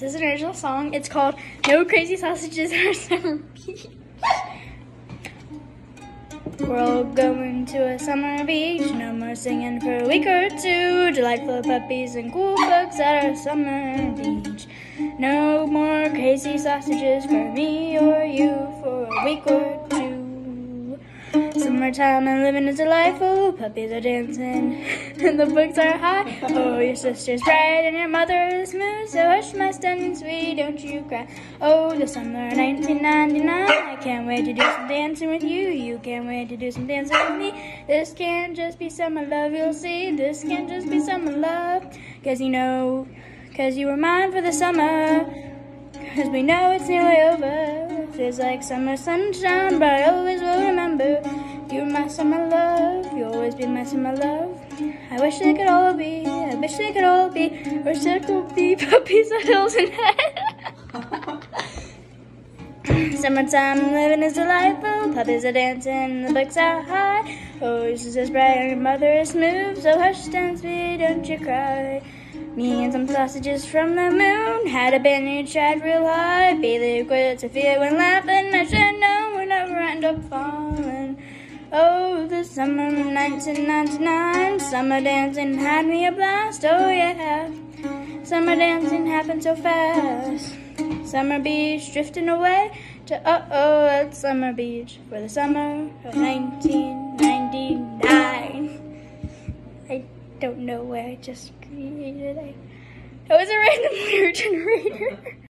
This is an original song. It's called No Crazy Sausages or Summer Beach. We're all going to a summer beach. No more singing for a week or two. Delightful puppies and cool books at our summer beach. No more crazy sausages for me or you for a week or two. Summertime and living is delightful. Puppies are dancing and the books are high. Oh, your sister's bright and your mother is smooth. So hush, my stunning sweet, don't you cry. Oh, the summer 1999. I can't wait to do some dancing with you. You can't wait to do some dancing with me. This can't just be summer love, you'll see. This can't just be summer love. Cause you know, cause you were mine for the summer. Cause we know it's nearly over. Feels like summer sunshine, but I always will remember. You're my summer love, you always be my summer love. I wish they could all be, I wish they could all be, they could be puppies at Hilton Head. Summertime living is delightful, puppies are dancing, the books are high. Your sister's bright and your mother is smooth, so hush, me, don't you cry. Me and some sausages from the moon had a band tried real hard. Bailey quit Sophia when laughing. I should know we never end up falling. Oh, the summer of 1999, summer dancing had me a blast. Oh yeah, summer dancing happened so fast. Summer beach drifting away to uh oh at Summer Beach for the summer of 1999. I don't know where I just created. I, that was a random generator.